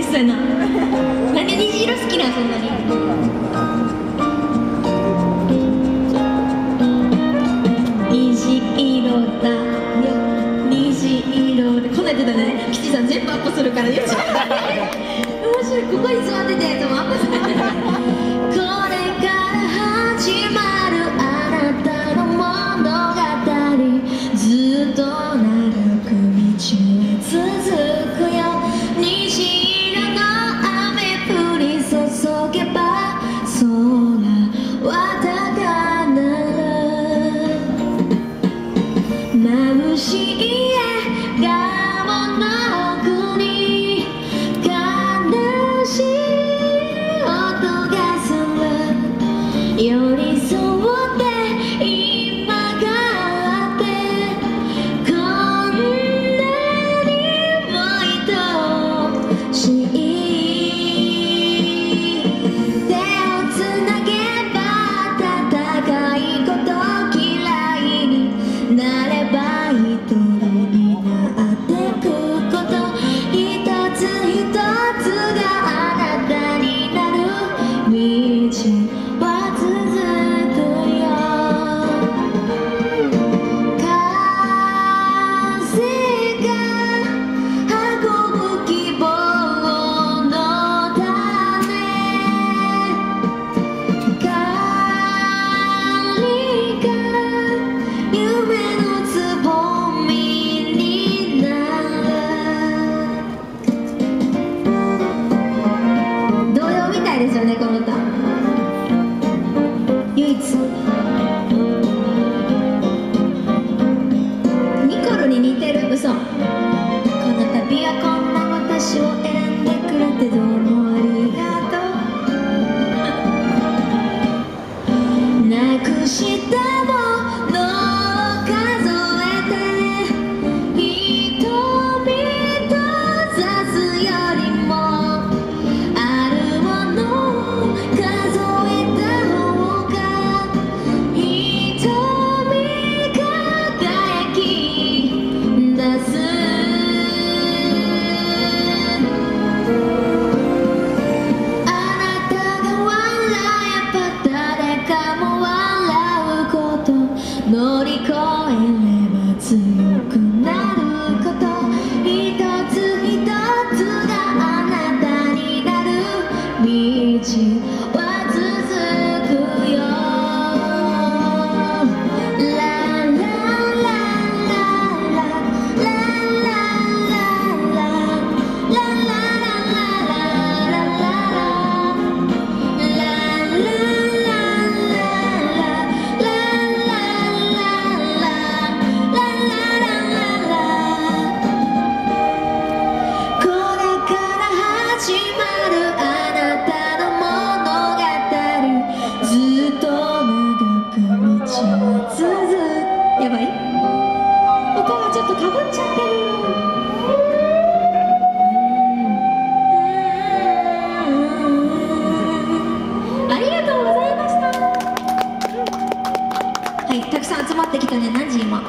嬉しそうやな。なんで虹色好きなんそんなに。虹色だよ。虹色で。こんなんやってたね吉さん全部アップするからよし面白い。ここに座ってたやつもアップする。しい笑顔 song. 乗り越え張ってきたね何時今